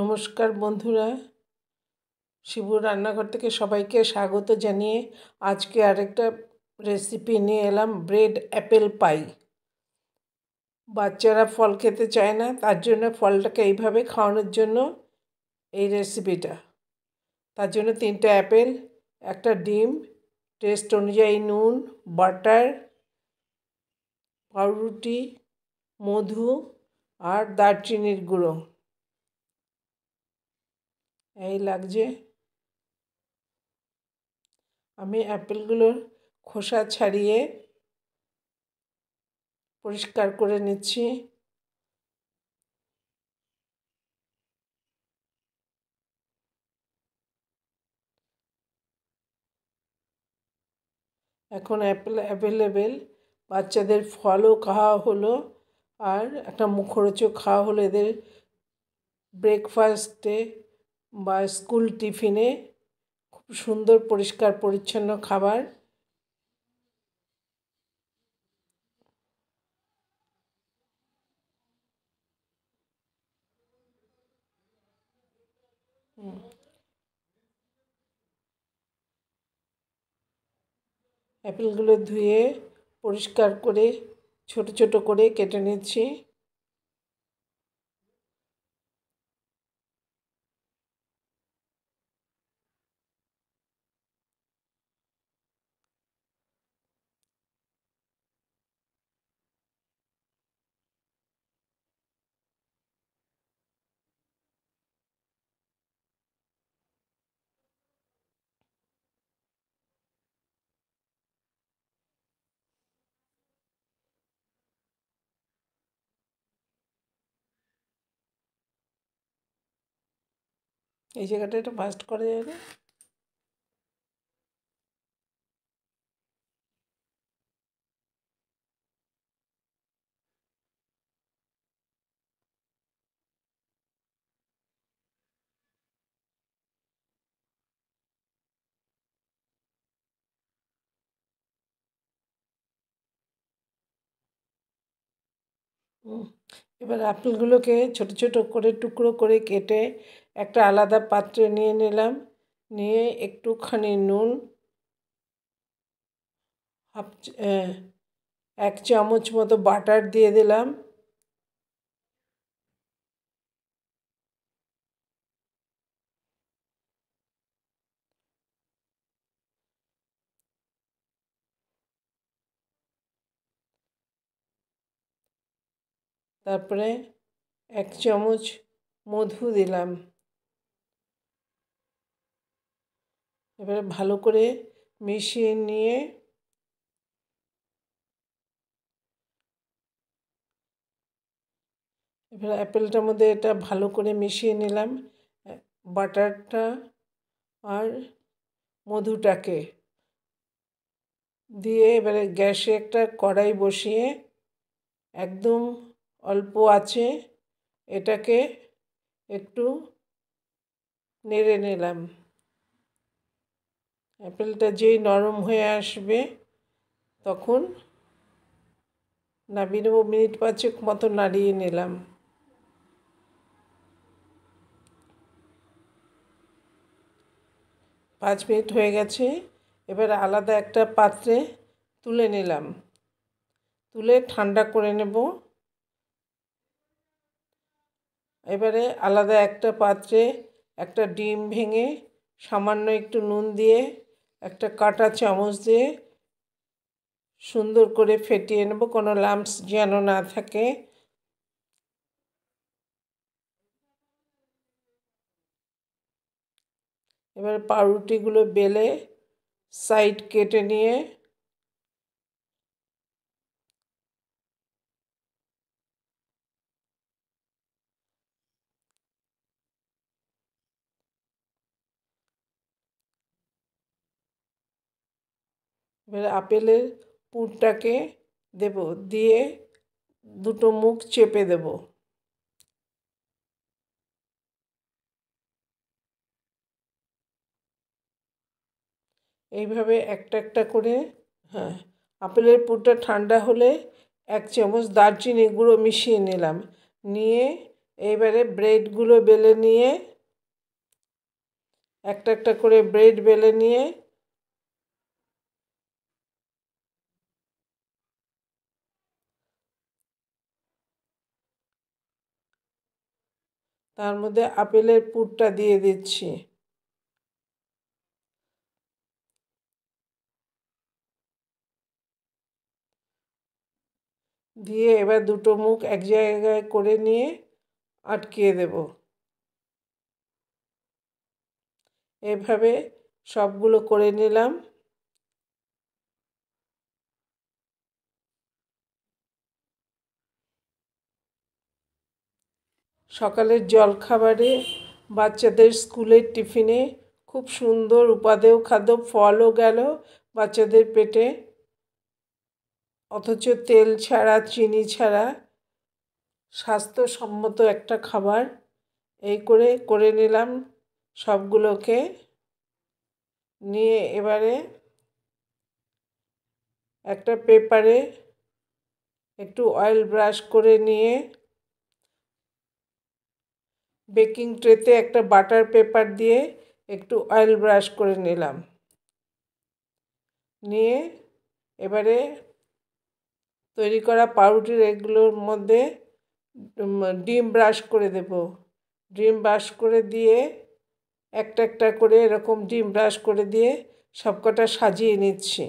নমস্কার বন্ধুরা। শিবুর রান্নাঘর থেকে সবাইকে স্বাগত জানিয়ে আজকে আরেকটা রেসিপি নিয়ে এলাম ব্রেড অ্যাপেল পাই বাচ্চারা ফল খেতে চায় না, তার জন্য ফলটাকে এইভাবে খাওয়ানোর জন্য এই রেসিপিটা তার জন্য তিনটে অ্যাপেল একটা ডিম টেস্ট অনুযায়ী নুন বাটার পাউরুটি, মধু আর দারচিনির গুঁড়ো। এই লাগছে। আমি অ্যাপেলগুলোর খোসা ছাড়িয়ে পরিষ্কার করে নিচ্ছি। এখন অ্যাপেল অ্যাভেলেবেল। বাচ্চাদের ফলও খাওয়া হলো আর একটা মুখরোচক খাওয়া হলো এদের ব্রেকফাস্টে। বা স্কুল টিফিনে খুব সুন্দর, পরিষ্কার, পরিচ্ছন্ন খাবার। অ্যাপেলগুলো ধুয়ে পরিষ্কার করে, ছোট ছোট করে কেটে নিচ্ছি। এই জায়গাটা একটু ফাস্ট করা যায় না। এবার আপেলগুলোকে ছোট ছোট করে, টুকরো করে কেটে একটা আলাদা পাত্রে নিয়ে নিলাম। নিয়ে একটুখানি নুন, হাফ এক চামচ মতো বাটার দিয়ে দিলাম। তারপরে এক চামচ মধু দিলাম। এবারে ভালো করে মিশিয়ে নিয়ে এবার অ্যাপেলটার মধ্যে এটা ভালো করে মিশিয়ে নিলাম। বাটারটা আর মধুটাকে দিয়ে এবারে গ্যাসে একটা কড়াই বসিয়ে একদম অল্প আছে, এটাকে একটু নেড়ে নিলাম। অ্যাপেলটা যেই নরম হয়ে আসবে, তখন নামিয়ে মিনিট পাঁচেক মতো নাড়িয়ে নিলাম। পাঁচ মিনিট হয়ে গেছে, এবার আলাদা একটা পাত্রে তুলে নিলাম। তুলে ঠান্ডা করে নেব। এবারে আলাদা একটা পাত্রে একটা ডিম ভেঙে সামান্য একটু নুন দিয়ে একটা কাটা চামচ দিয়ে সুন্দর করে ফেটিয়ে নেব। কোনো লাম্পস যেন না থাকে। এবার পাউরুটিগুলো বেলে সাইড কেটে নিয়ে এবার আপেলের পুরটাকে দেব, দিয়ে দুটো মুখ চেপে দেব। এইভাবে একটা একটা করে হ্যাঁ আপেলের পুরটা ঠান্ডা হলে এক চামচ দারচিনি গুঁড়ো মিশিয়ে নিলাম। নিয়ে এইবারে ব্রেডগুলো বেলে নিয়ে, একটা একটা করে ব্রেড বেলে নিয়ে তার মধ্যে আপেলের পুরটা দিয়ে দিচ্ছি। দিয়ে এবার দুটো মুখ এক জায়গায় করে নিয়ে আটকিয়ে দেব। এভাবে সবগুলো করে নিলাম। সকালের জলখাবারে, বাচ্চাদের স্কুলের টিফিনে খুব সুন্দর উপাদেয় খাদ্য, ফলও গেল বাচ্চাদের পেটে। অথচ তেল ছাড়া, চিনি ছাড়া স্বাস্থ্যসম্মত একটা খাবার। এই করে করে নিলাম সবগুলোকে। নিয়ে এবারে একটা পেপারে একটু অয়েল ব্রাশ করে নিয়ে বেকিং ট্রেতে একটা বাটার পেপার দিয়ে একটু অয়েল ব্রাশ করে নিলাম। নিয়ে এবারে তৈরি করা পাউরুটির এগুলোর মধ্যে ডিম ব্রাশ করে দেব। ডিম ব্রাশ করে দিয়ে একটা একটা করে এরকম ডিম ব্রাশ করে দিয়ে সবকটা সাজিয়ে নিচ্ছি।